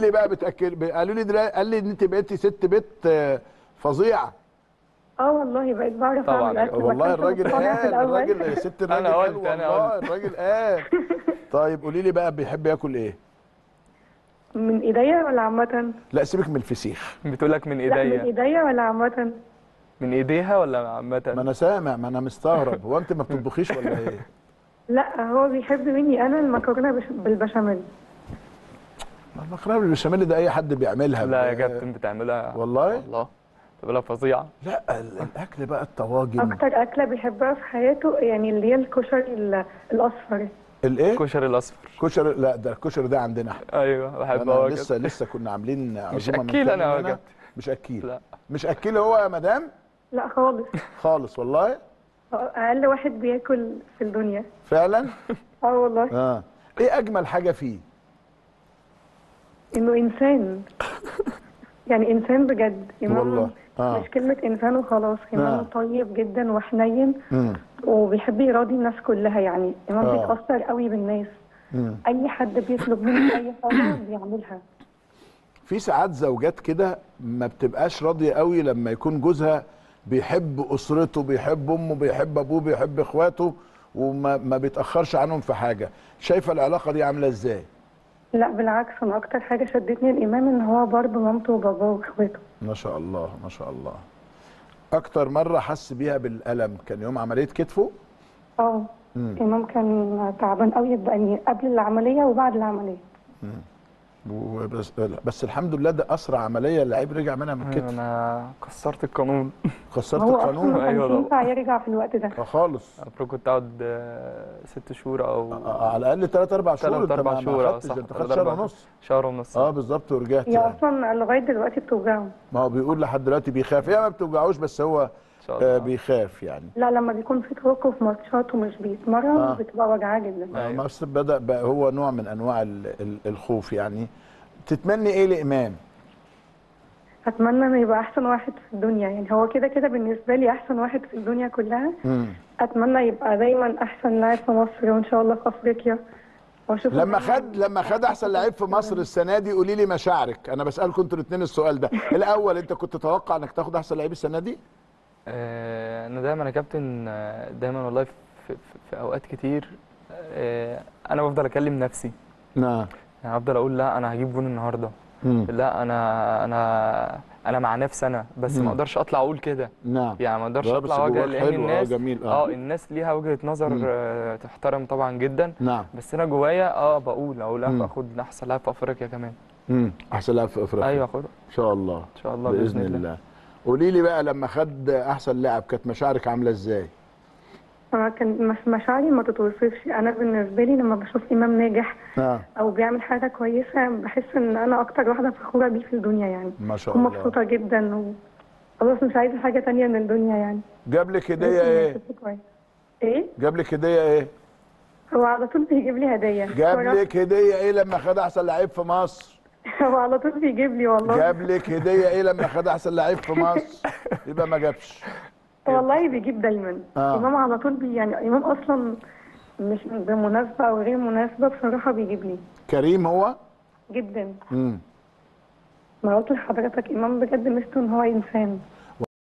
لي بقى بتاكل قالوا لي دلوقتي قال لي إن أنت بقيتي ست بيت آه، فظيعة آه والله بقيت بعرف طبعاً. أعمل أكل والله ما الراجل قال. الراجل ست الراجل أنا قال قلت، أنا والله قلت. الراجل قال طيب قولي لي بقى بيحب ياكل إيه من إيديا ولا عامة؟ لا سيبك من الفسيخ بتقول لك من لا من إيديا ايديا ولا عامة؟ من إيديها ولا ما عامه أنا سامع ما أنا مستغرب هو أنت ما بتطبخيش ولا إيه لا هو بيحب مني أنا المكرونة بش- بالبشاميل المكرونه بالبشاميل ده أي حد بيعملها لا يا كابتن بتعملها. والله؟ والله بتعملها فظيعة. لا ال- الأكل بقى الطواجن. أكتر أكلة بيحبها في حياته يعني اللي هي الكشري ال- الأصفر. الإيه؟ الكشري الأصفر. كشري لا ده الكشري ده عندنا. إحنا أيوه بحبه أنا لسه لسه كنا عاملين مش أنا يوم يا. كابتن. مش أكيل. لا. مش أكيل هو يا مدام؟ لا خالص. خالص والله؟ أقل واحد بياكل في الدنيا. فعلا؟ آه والله. آه. إيه أجمل حاجة فيه؟ إنه إنسان. يعني إنسان بجد. إمام والله. آه. مش كلمة إنسان وخلاص. إمام آه. طيب جدا وحنين. وبيحب يراضي الناس كلها. يعني إمام آه. بيتأثر قوي بالناس. امم أي حد بيطلب منه أي حاجة بيعملها. في ساعات زوجات كده ما بتبقاش راضية قوي لما يكون جوزها بيحب أسرته بيحب أمه بيحب أبوه بيحب إخواته وما ما بيتأخرش عنهم في حاجة. شايفة العلاقة دي عاملة إزاي؟ لا بالعكس أنا أكتر حاجة شدتني الامام إن هو برضه مامته وباباه وإخواته. ما شاء الله ما شاء الله. أكتر مرة حس بيها بالألم كان يوم عملية كتفه؟ آه. مم. إمام كان تعبان قوي يعني قبل العملية وبعد العملية. وبس بس الحمد لله ده أسرع عملية اللعيب رجع منها من الكتف. أنا كسرت القانون. خسرت هو القانون؟ أيوة كانش طبعا. ينفع يرجع في الوقت ده. آه خالص. المفروض كنت أقعد آه، ست شهور أو آه، على الأقل 3 4 شهور. أربع ما شهور، خدتش صح، أنت خدت شهر ونص. شهر ونص. آه بالظبط ورجعت هي يعني. أصلا لغاية دلوقتي بتوجعه ما هو بيقول لحد دلوقتي بيخاف. هي ما بتوجعوش بس هو شاء آه الله. بيخاف يعني. لا لما بيكون في توقف ماتشات ومش بيتمرن آه. بتبقى وجعاه جدا. آه أيوة. بس بدأ بقى هو نوع من أنواع ال- ال- الخوف يعني. تتمني إيه لإمام؟ أتمنى إنه يبقى أحسن واحد في الدنيا. يعني هو كده كده بالنسبة لي أحسن واحد في الدنيا كلها. مم. أتمنى يبقى دايما أحسن لاعب في مصر وإن شاء الله في أفريقيا. وأشوف لما خد لما خد أحسن لعيب في مصر السنة دي قولي لي مشاعرك. أنا بسألكم أنتوا الاثنين السؤال ده. الأول أنت كنت تتوقع إنك تاخد أحسن لعيب السنة دي؟ أنا دايما يا كابتن آه، دايما والله في, في, في أوقات كتير آه، أنا بفضل أكلم نفسي. نعم. يعني أفضل أقول لا أنا هجيب جون النهارده. مم. لا أنا أنا أنا مع نفسي أنا بس مم. ما أقدرش أطلع أقول كده. نعم. يعني ما أقدرش أطلع جواك لأن آه، الناس جميل، آه. آه الناس ليها وجهة نظر مم. آه، تحترم طبعا جدا. نعم. بس أنا جوايا آه بقول أقول لا. اخد أحسن لاعب في أفريقيا كمان. مم. أحسن لاعب في أفريقيا. أيوه اخد إن شاء الله. إن شاء الله بإذن الله. قولي لي بقى لما خد أحسن لاعب كانت مشاعرك عاملة إزاي؟ أنا كان مش- مشاعري ما تتوصفش. أنا بالنسبة لي لما بشوف إمام ناجح آه. أو بيعمل حاجة كويسة بحس إن أنا أكتر واحدة فخورة بيه في الدنيا يعني. ما شاء الله. ومبسوطه جدا و خلاص مش عايزة حاجة تانية من الدنيا يعني. جاب لك هدية إيه. إيه؟ جاب لك هدية إيه؟ هو على طول بيجيب لي هدايا جاب. لك هدية إيه لما خد أحسن لعيب في مصر؟ هو على طول بيجيب لي والله. جاب لك هدية إيه لما خد أحسن لعيب في مصر؟ يبقى ما جابش. والله بيجيب دايما. آه. إمام على طول بي يعني إمام أصلا مش بمناسبة أو غير مناسبة بصراحة بيجيب لي كريم هو؟ جدا. امم ما قلت لحضرتك إمام بجد ميزته إن هو إنسان.